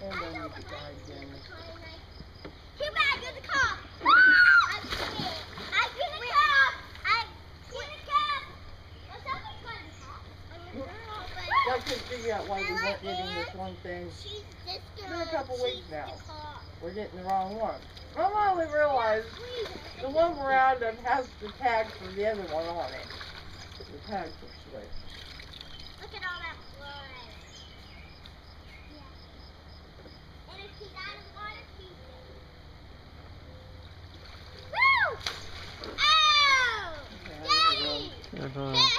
And then you could die again. Too bad, you're the cop. I'm scared. I'm the cop. I'm the cop. Well, somebody's going to cop. I'm a girl, but I couldn't figure out why we weren't getting this one thing. she's this girl. been a couple she's weeks now. The cop. We're getting the wrong one. I finally realized the one we're out of has the tag for the other one on it. The tags are switched. Bye-bye.